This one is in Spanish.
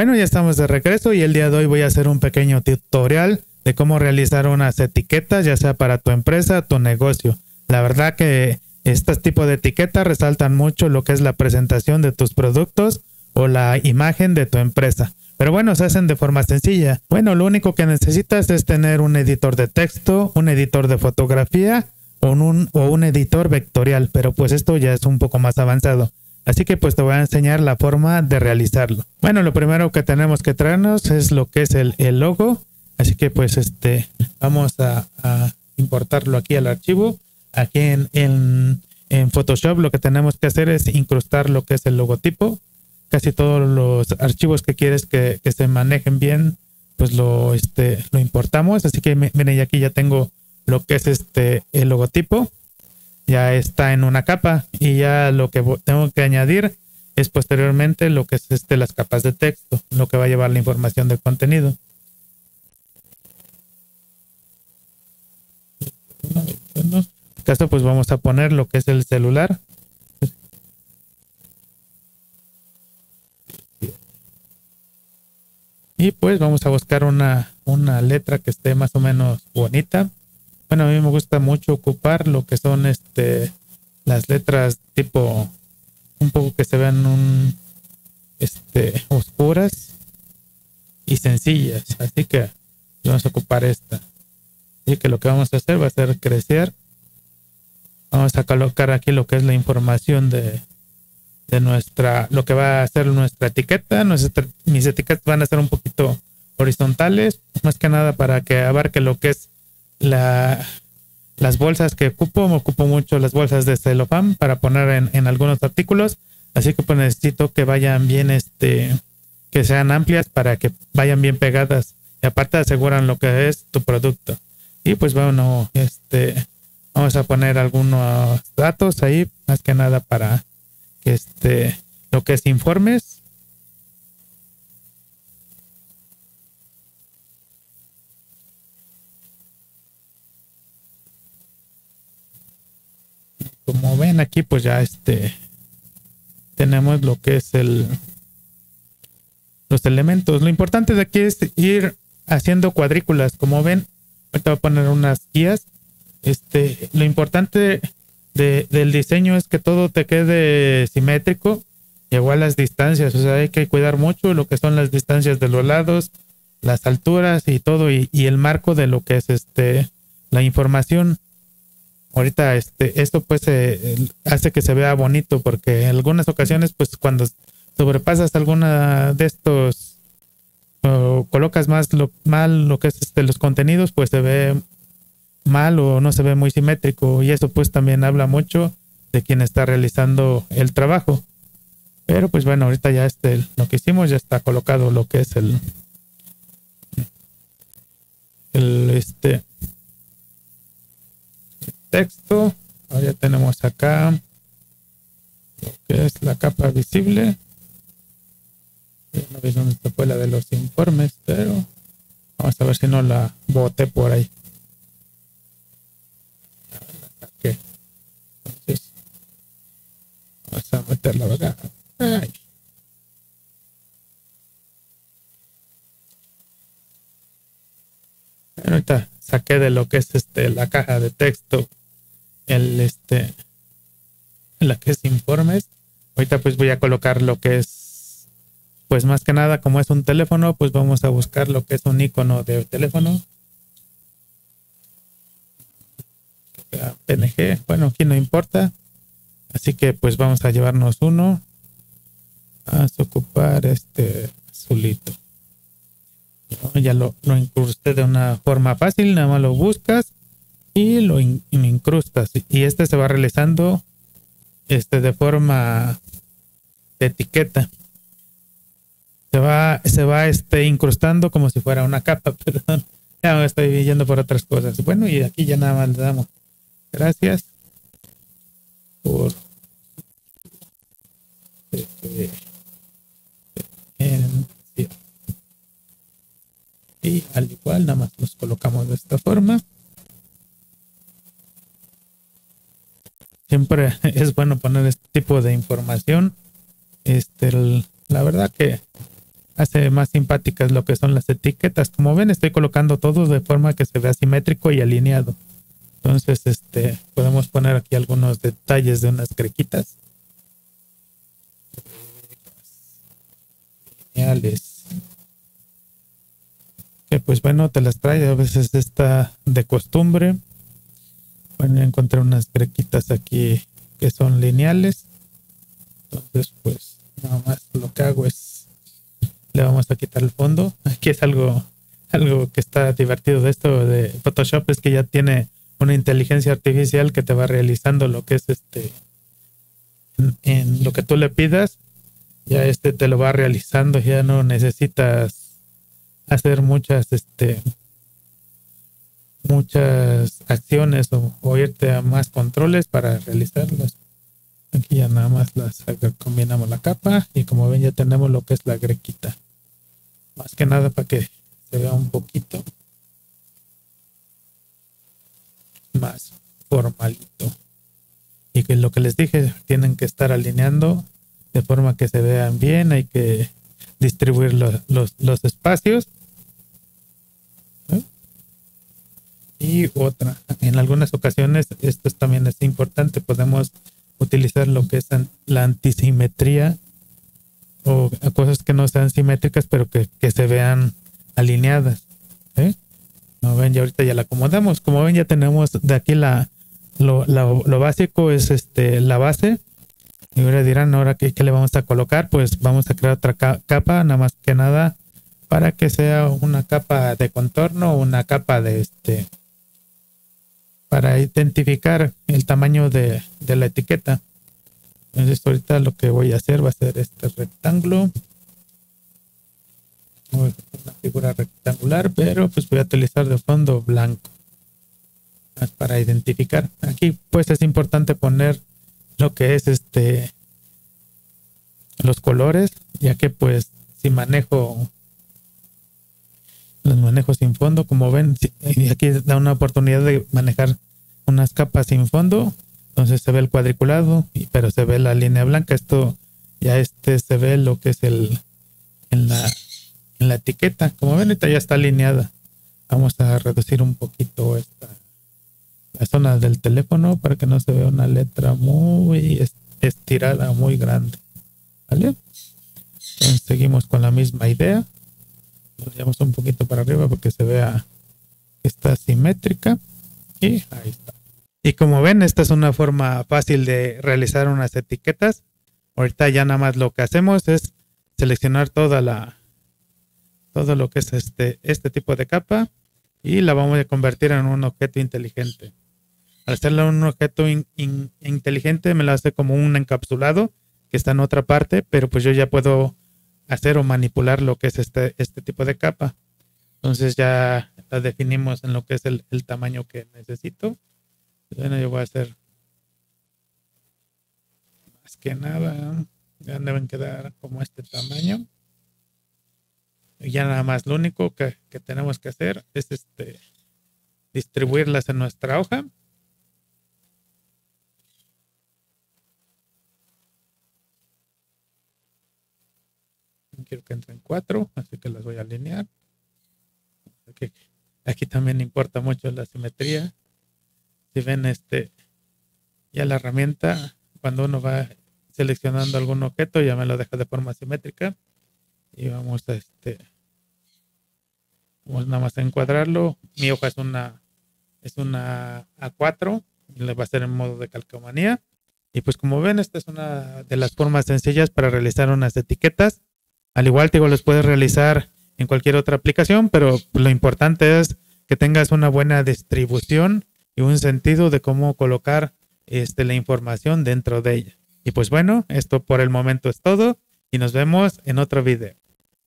Bueno, ya estamos de regreso y el día de hoy voy a hacer un pequeño tutorial de cómo realizar unas etiquetas, ya sea para tu empresa, tu negocio. La verdad que estos tipos de etiquetas resaltan mucho lo que es la presentación de tus productos o la imagen de tu empresa. Pero bueno, se hacen de forma sencilla. Bueno, lo único que necesitas es tener un editor de texto, un editor de fotografía o un, o un editor vectorial, pero pues esto ya es un poco más avanzado. Así que pues te voy a enseñar la forma de realizarlo. Bueno, lo primero que tenemos que traernos es lo que es el, logo. Así que pues este, vamos a, importarlo aquí al archivo. Aquí en, en, en Photoshop lo que tenemos que hacer es incrustar lo que es el logotipo. Casi todos los archivos que quieres que, se manejen bien, pues lo, este, lo importamos. Así que miren, aquí ya tengo lo que es este el logotipo ya está en una capa y ya lo que tengo que añadir es posteriormente lo que es este las capas de texto, lo que va a llevar la información del contenido. En este caso pues vamos a poner lo que es el celular. Y pues vamos a buscar una, una letra que esté más o menos bonita. Bueno, a mí me gusta mucho ocupar lo que son este las letras tipo un poco que se vean un este oscuras y sencillas. Así que vamos a ocupar esta. Así que lo que vamos a hacer va a ser crecer. Vamos a colocar aquí lo que es la información de, de nuestra, lo que va a ser nuestra etiqueta. mis etiquetas van a ser un poquito horizontales, más que nada para que abarque lo que es la, las bolsas que ocupo, me ocupo mucho las bolsas de celofán para poner en, algunos artículos, así que pues necesito que vayan bien, este, que sean amplias para que vayan bien pegadas y aparte aseguran lo que es tu producto. Y pues bueno, este, vamos a poner algunos datos ahí, más que nada para que este, lo que es informes ven aquí, pues ya este tenemos lo que es el los elementos. Lo importante de aquí es ir haciendo cuadrículas. Como ven, ahorita voy a poner unas guías. Este, lo importante de, del diseño es que todo te quede simétrico igual las distancias. O sea, hay que cuidar mucho lo que son las distancias de los lados, las alturas y todo, y, y el marco de lo que es este la información ahorita este esto pues eh, hace que se vea bonito porque en algunas ocasiones pues cuando sobrepasas alguna de estos o colocas más lo mal lo que es este los contenidos pues se ve mal o no se ve muy simétrico y eso pues también habla mucho de quien está realizando el trabajo. Pero pues bueno ahorita ya este lo que hicimos ya está colocado lo que es el el este texto. Ahora ya tenemos acá lo que es la capa visible. No vi dónde se fue la de los informes, pero vamos a ver si no la boté por ahí. Entonces, vamos a meterla acá. Ay. Ahorita saqué de lo que es este la caja de texto el este la que es informes. Ahorita pues voy a colocar lo que es pues más que nada como es un teléfono, pues vamos a buscar lo que es un icono de teléfono. PNG, bueno, aquí no importa. Así que pues vamos a llevarnos uno. A ocupar este azulito. Ya lo, lo de una forma fácil, nada más lo buscas y lo incrustas y este se va realizando este de forma de etiqueta se va se va este incrustando como si fuera una capa perdón ya me estoy yendo por otras cosas bueno y aquí ya nada más le damos gracias por y al igual nada más los colocamos de esta forma siempre es bueno poner este tipo de información. Este, la verdad que hace más simpáticas lo que son las etiquetas. Como ven, estoy colocando todo de forma que se vea simétrico y alineado. Entonces, este, podemos poner aquí algunos detalles de unas crequitas. Lineales. Que pues bueno, te las trae a veces está de costumbre. Bueno, encontré unas crequitas aquí que son lineales. Entonces, pues nada más lo que hago es le vamos a quitar el fondo. Aquí es algo algo que está divertido de esto de Photoshop es que ya tiene una inteligencia artificial que te va realizando lo que es este en, lo que tú le pidas ya este te lo va realizando ya no necesitas hacer muchas este muchas acciones o, irte a más controles para realizarlas aquí ya nada más las combinamos la capa y como ven ya tenemos lo que es la grequita más que nada para que se vea un poquito más formalito. Y que lo que les dije, tienen que estar alineando de forma que se vean bien, hay que distribuir los, los, espacios. Y otra, en algunas ocasiones, esto también es importante, podemos utilizar lo que es la antisimetría o cosas que no sean simétricas, pero que, que se vean alineadas. ¿eh? Como ven, ya ahorita ya la acomodamos. Como ven, ya tenemos de aquí la, lo, básico es este la base. Y ahora dirán, ahora qué, qué le vamos a colocar, pues vamos a crear otra capa, nada más que nada para que sea una capa de contorno, una capa de este, para identificar el tamaño de, la etiqueta. Entonces ahorita lo que voy a hacer va a ser este rectángulo una figura rectangular, pero pues voy a utilizar de fondo blanco para identificar. Aquí pues es importante poner lo que es este los colores, ya que pues si manejo los manejo sin fondo, como ven, aquí da una oportunidad de manejar unas capas sin fondo, entonces se ve el cuadriculado, pero se ve la línea blanca. Esto ya este se ve lo que es el en la en la etiqueta. Como ven, esta ya está alineada. Vamos a reducir un poquito esta la zona del teléfono para que no se vea una letra muy estirada, muy grande. ¿Vale? Seguimos con la misma idea. Lo llevamos un poquito para arriba porque se vea que está simétrica. Y ahí está. Y como ven, esta es una forma fácil de realizar unas etiquetas. Ahorita ya nada más lo que hacemos es seleccionar toda la, todo lo que es este, este tipo de capa y la vamos a convertir en un objeto inteligente. Al hacerlo un objeto inteligente me lo hace como un encapsulado que está en otra parte, pero pues yo ya puedo hacer o manipular lo que es este, este tipo de capa. Entonces ya la definimos en lo que es el, tamaño que necesito. Bueno, yo voy a hacer más que nada, ya deben quedar como este tamaño ya nada más lo único que, tenemos que hacer es este distribuirlas en nuestra hoja. Quiero que entren cuatro, así que las voy a alinear. Aquí también importa mucho la simetría. Si ven este, ya la herramienta, cuando uno va seleccionando algún objeto, ya me lo deja de forma simétrica y vamos a este vamos nada más a encuadrarlo. Mi hoja es una es una A4 le va a ser en modo de calcomanía. Y pues como ven esta es una de las formas sencillas para realizar unas etiquetas. Al igual te digo los puedes realizar en cualquier otra aplicación pero lo importante es que tengas una buena distribución y un sentido de cómo colocar este, la información dentro de ella y pues bueno esto por el momento es todo y nos vemos en otro video.